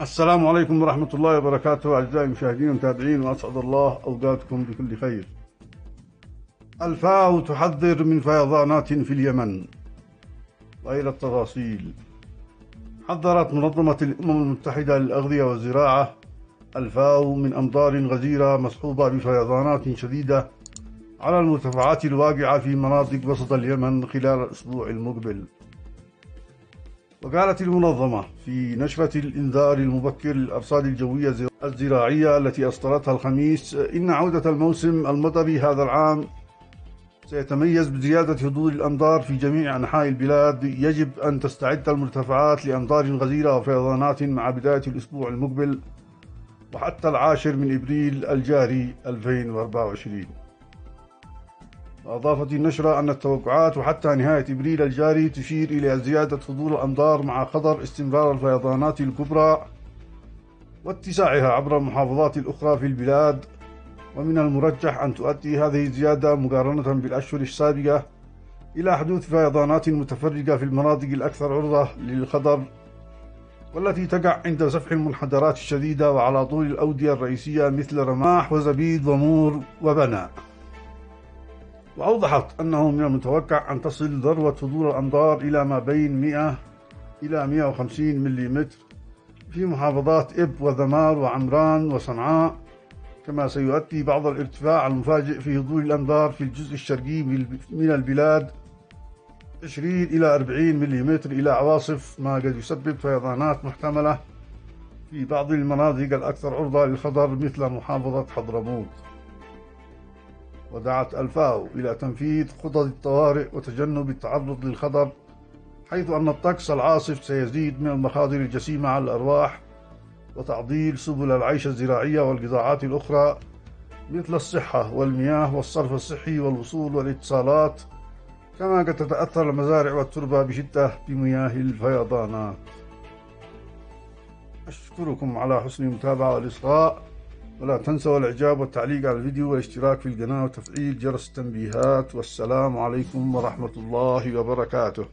السلام عليكم ورحمة الله وبركاته أعزائي المشاهدين والمتابعين وأسعد الله أوقاتكم بكل خير. الفاو تحذر من فيضانات في اليمن. وإلى التفاصيل. حذرت منظمة الأمم المتحدة للأغذية والزراعة الفاو من أمطار غزيرة مصحوبة بفيضانات شديدة على المرتفعات الواقعة في مناطق وسط اليمن خلال الأسبوع المقبل. وقالت المنظمة في نشرة الإنذار المبكر للأرصاد الجوية الزراعية التي أصدرتها الخميس إن عودة الموسم المطري هذا العام سيتميز بزيادة حدود الأمطار في جميع أنحاء البلاد. يجب أن تستعد المرتفعات لأمطار غزيرة وفيضانات مع بداية الأسبوع المقبل وحتى العاشر من إبريل الجاري 2024 وأضافت النشرة أن التوقعات وحتى نهاية إبريل الجاري تشير إلى زيادة حضور الأمطار مع خطر استمرار الفيضانات الكبرى واتساعها عبر المحافظات الأخرى في البلاد. ومن المرجح أن تؤدي هذه الزيادة مقارنة بالأشهر السابقة إلى حدوث فيضانات متفرقة في المناطق الأكثر عرضة للخطر والتي تقع عند سفح المنحدرات الشديدة وعلى طول الأودية الرئيسية مثل رماح وزبيد ومور وبناء. وأوضحت أنه من المتوقع أن تصل ذروة حضور الأمطار إلى ما بين 100 إلى 150 ملم في محافظات إب وذمار وعمران وصنعاء كما سيؤدي بعض الارتفاع المفاجئ في هطول الأمطار في الجزء الشرقي من البلاد 20 إلى 40 ملم إلى عواصف ما قد يسبب فيضانات محتملة في بعض المناطق الأكثر عرضة للخطر مثل محافظة حضرموت. ودعت الفاو إلى تنفيذ خطط الطوارئ وتجنب التعرض للخطر حيث أن الطقس العاصف سيزيد من المخاطر الجسيمة على الأرواح وتعضيل سبل العيش الزراعية والقطاعات الأخرى مثل الصحة والمياه والصرف الصحي والوصول والاتصالات كما قد تتأثر المزارع والتربة بشدة بمياه الفيضانات. أشكركم على حسن المتابعة والإصغاء. ولا تنسوا الإعجاب والتعليق على الفيديو والاشتراك في القناة وتفعيل جرس التنبيهات والسلام عليكم ورحمة الله وبركاته.